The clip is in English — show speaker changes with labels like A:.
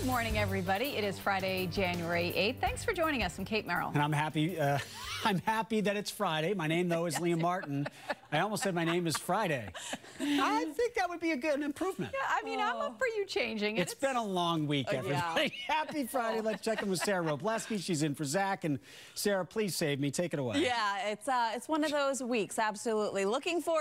A: Good morning, everybody. It is Friday, January 8th. Thanks for joining us. I'm Kate Merrill.
B: And I'm happy. Uh, I'm happy that it's Friday. My name, though, is Liam Martin. I almost said my name is Friday. I think that would be a good improvement.
A: Yeah, I mean, I'm up for you changing it.
B: It's been a long week,
A: everybody. yeah.
B: everybody. Happy Friday. Let's check in with Sarah Wroblewski. She's in for Zach. And Sarah, please save me. Take it away.
C: Yeah, it's uh, it's one of those weeks. Absolutely, looking forward.